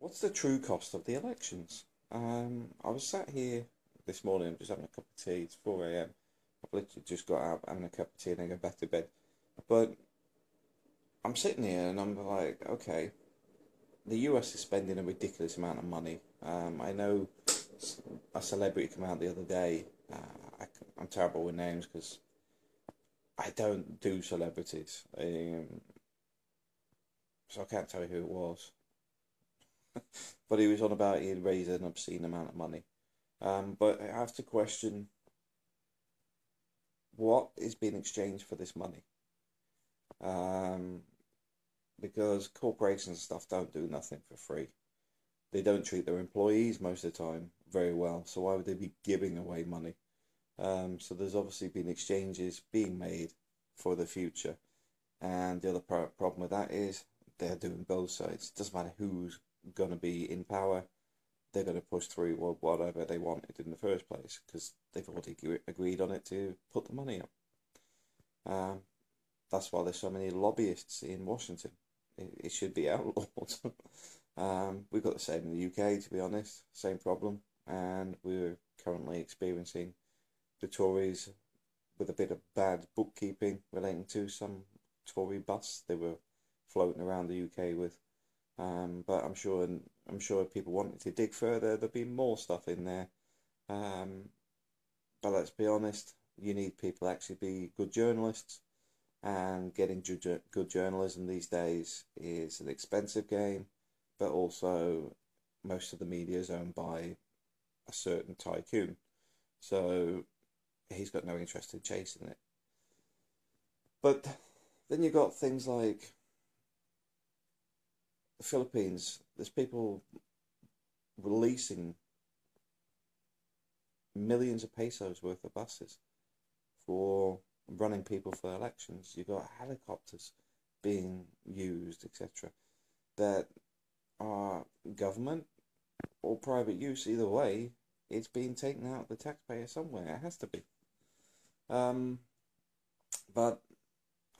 what's the true cost of the elections? Um, I was sat here this morning I'm just having a cup of tea. It's 4 a.m. I've literally just got out having a cup of tea and then go back to bed. But I'm sitting here and I'm like, okay, the US is spending a ridiculous amount of money. Um, I know a celebrity came out the other day. Uh, I, am terrible with names because I don't do celebrities. Um, so I can't tell you who it was. but he was on about he'd raised an obscene amount of money. Um, but I have to question what is being exchanged for this money. Um, because corporations and stuff don't do nothing for free. They don't treat their employees most of the time very well, so why would they be giving away money? Um, so there's obviously been exchanges being made for the future, and the other problem with that is they're doing both sides. It doesn't matter who's going to be in power, they're going to push through whatever they wanted in the first place because they've already agreed on it to put the money up. Um, that's why there's so many lobbyists in Washington. It, it should be outlawed. um, we've got the same in the UK, to be honest, same problem, and we're currently experiencing the Tories with a bit of bad bookkeeping relating to some Tory busts they were floating around the UK with. Um, but I'm sure I'm sure if people wanted to dig further, there'd be more stuff in there. Um, but let's be honest, you need people actually be good journalists, and getting good journalism these days is an expensive game, but also most of the media is owned by a certain tycoon, so he's got no interest in chasing it. But then you've got things like the Philippines, there's people releasing millions of pesos worth of buses for running people for elections. You've got helicopters being used, etc. That are government or private use, either way, it's being taken out of the taxpayer somewhere. It has to be. Um, but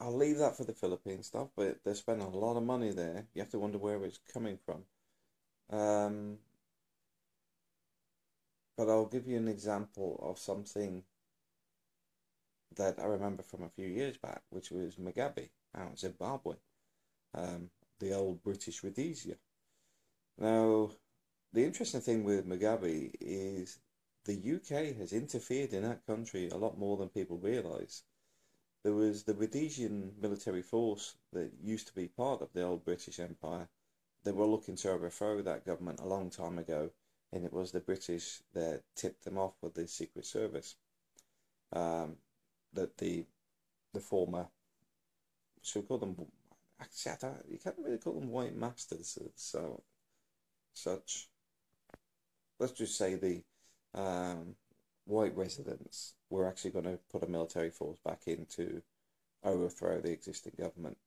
I'll leave that for the Philippine stuff, but they're spending a lot of money there. You have to wonder where it's coming from. Um, but I'll give you an example of something that I remember from a few years back, which was Mugabe out in Zimbabwe, um, the old British Rhodesia. Now, the interesting thing with Mugabe is the UK has interfered in that country a lot more than people realise there was the Rhodesian military force that used to be part of the old British Empire. They were looking to overthrow that government a long time ago, and it was the British that tipped them off with the Secret Service. Um, that the the former, should we call them? Actually, you can't really call them white masters. So, such. Let's just say the um, white residents were actually going to put a military force back in to overthrow the existing government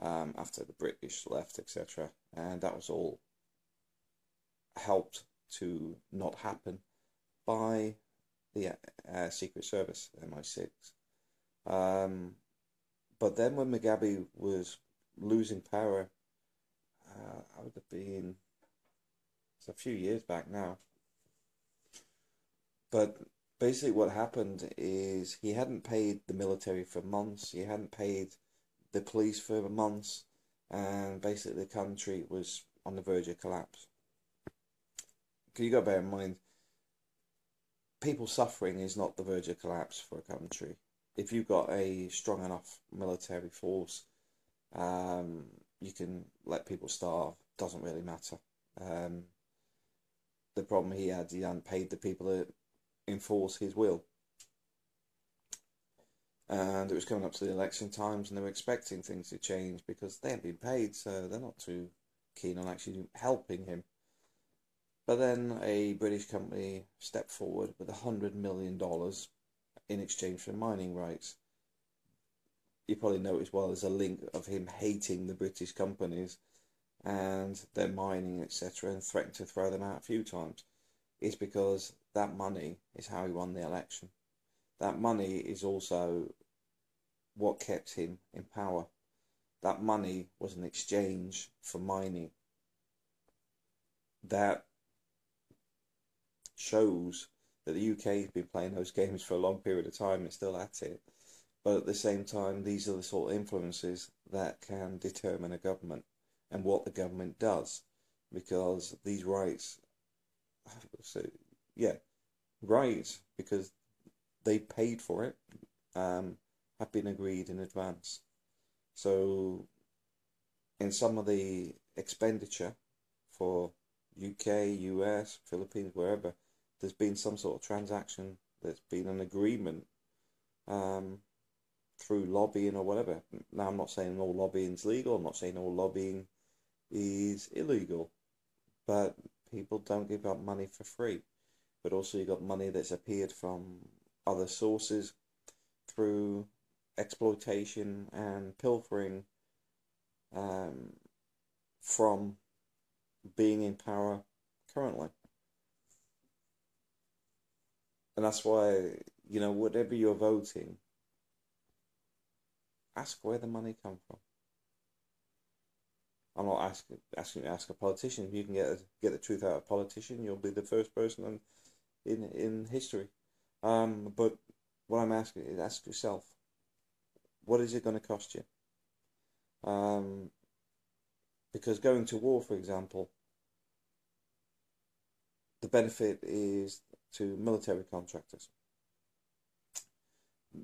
um, after the British left, etc. And that was all helped to not happen by the uh, Secret Service, MI6. Um, but then when Mugabe was losing power, uh, I would have been, it's a few years back now, but basically what happened is he hadn't paid the military for months, he hadn't paid the police for months, and basically the country was on the verge of collapse. Because You got to bear in mind, people suffering is not the verge of collapse for a country. If you've got a strong enough military force, um, you can let people starve. Doesn't really matter. Um, the problem he had, he hadn't paid the people that enforce his will. And it was coming up to the election times, and they were expecting things to change because they hadn't been paid, so they're not too keen on actually helping him. But then a British company stepped forward with a hundred million dollars in exchange for mining rights. You probably noticed well there's a link of him hating the British companies and their mining, etc., and threatened to throw them out a few times. Is because that money is how he won the election. That money is also what kept him in power. That money was an exchange for mining. that shows that the UK has been playing those games for a long period of time and still at it. But at the same time, these are the sort of influences that can determine a government and what the government does, because these rights, so yeah, right, because they paid for it, um, have been agreed in advance. So, in some of the expenditure for UK, US, Philippines, wherever, there's been some sort of transaction that's been an agreement um, through lobbying or whatever. Now, I'm not saying all lobbying is legal, I'm not saying all lobbying is illegal, but people don't give up money for free. But also, you've got money that's appeared from other sources through exploitation and pilfering um, from being in power currently. And that's why, you know, whatever you're voting, ask where the money come from. I'm not asking asking you to ask a politician. If you can get get the truth out of a politician, you'll be the first person in in, history. Um, but what I'm asking is ask yourself, what is it going to cost you? Um, because going to war, for example, the benefit is to military contractors.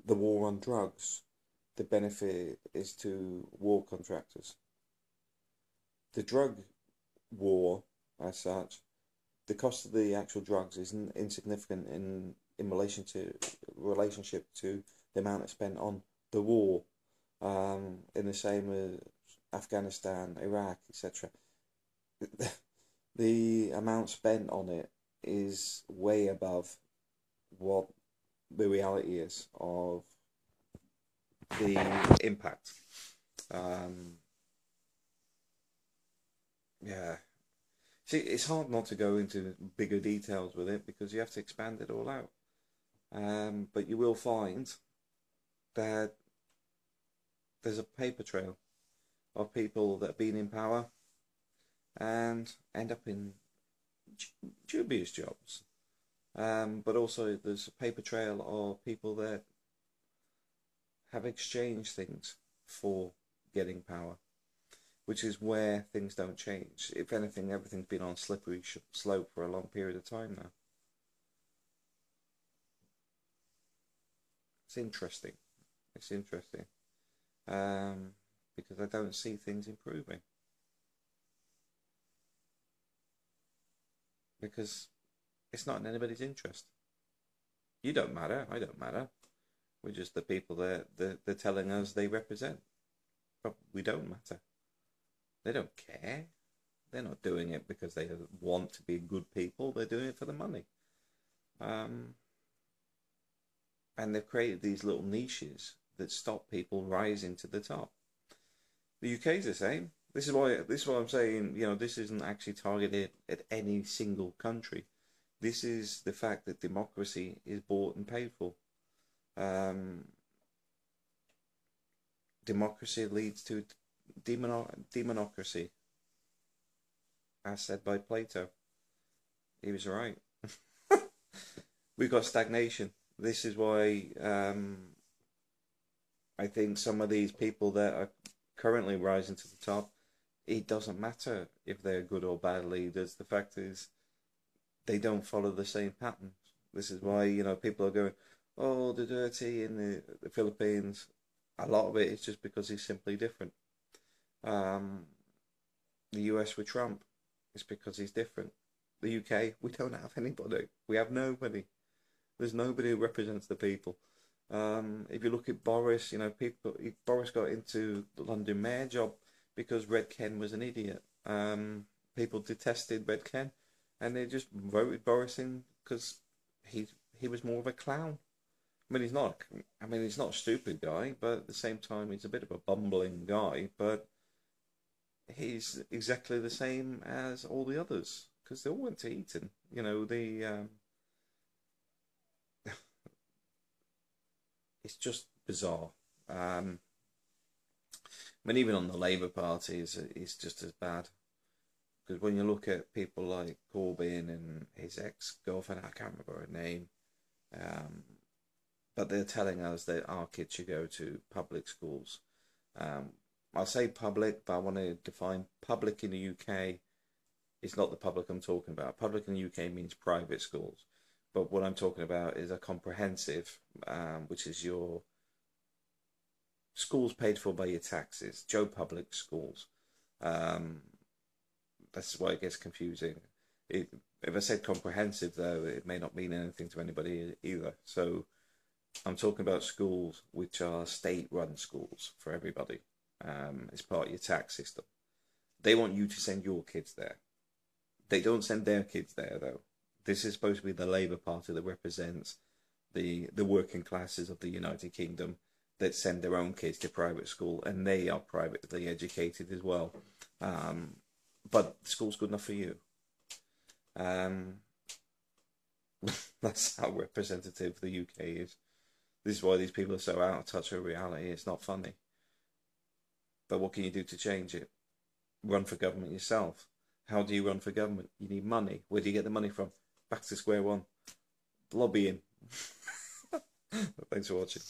The war on drugs, the benefit is to war contractors. The drug war, as such, the cost of the actual drugs is insignificant in in relation to relationship to the amount it spent on the war, um, in the same as Afghanistan, Iraq, etc. the amount spent on it is way above what the reality is of the impact. Um, yeah. See, it's hard not to go into bigger details with it because you have to expand it all out. Um, but you will find that there's a paper trail of people that have been in power and end up in dubious jobs. Um, but also there's a paper trail of people that have exchanged things for getting power, which is where things don't change. If anything, everything's been on slippery slope for a long period of time now. It's interesting. It's interesting. Um, because I don't see things improving. Because it's not in anybody's interest. You don't matter, I don't matter. We're just the people that they're, they're telling us they represent. But we don't matter. They don't care. They're not doing it because they want to be good people. They're doing it for the money. Um, and they've created these little niches that stop people rising to the top. The UK is the same. This is why this is why I'm saying you know this isn't actually targeted at any single country. This is the fact that democracy is bought and paid for. Um, democracy leads to demono- demonocracy, as said by Plato. He was right. We've got stagnation this is why um, I think some of these people that are currently rising to the top, it doesn't matter if they're good or bad leaders. The fact is, they don't follow the same pattern. This is why you know people are going, oh, Duterte in the, the Philippines. A lot of it is just because he's simply different. Um, the US with Trump is because he's different. The UK, we don't have anybody. We have nobody. There's nobody who represents the people. Um, if you look at Boris, you know, people Boris got into the London mayor job because Red Ken was an idiot. Um, people detested Red Ken, and they just voted Boris in because he he was more of a clown. I mean, he's not. I mean, he's not a stupid guy, but at the same time, he's a bit of a bumbling guy. But he's exactly the same as all the others because they all went to Eton. You know, the um, it's just bizarre. Um, I mean, even on the Labour Party, is is just as bad. Because when you look at people like Corbyn and his ex girlfriend, I can't remember her name, um, but they're telling us that our kids should go to public schools. Um, I'll say public, but I want to define public in the UK. It's not the public I'm talking about. Public in the UK means private schools. But what I'm talking about is a comprehensive, um, which is your schools paid for by your taxes, Joe Public schools. Um, that's why it gets confusing. It, if I said comprehensive, though, it may not mean anything to anybody either. So I'm talking about schools which are state run schools for everybody. Um, it's part of your tax system. They want you to send your kids there. They don't send their kids there, though. This is supposed to be the Labour Party that represents the the working classes of the United Kingdom that send their own kids to private school, and they are privately educated as well. Um, but school's good enough for you. Um, that's how representative the UK is. This is why these people are so out of touch with reality. It's not funny. But what can you do to change it? Run for government yourself. How do you run for government? You need money. Where do you get the money from? Back to square one. Lobbying. Thanks for watching.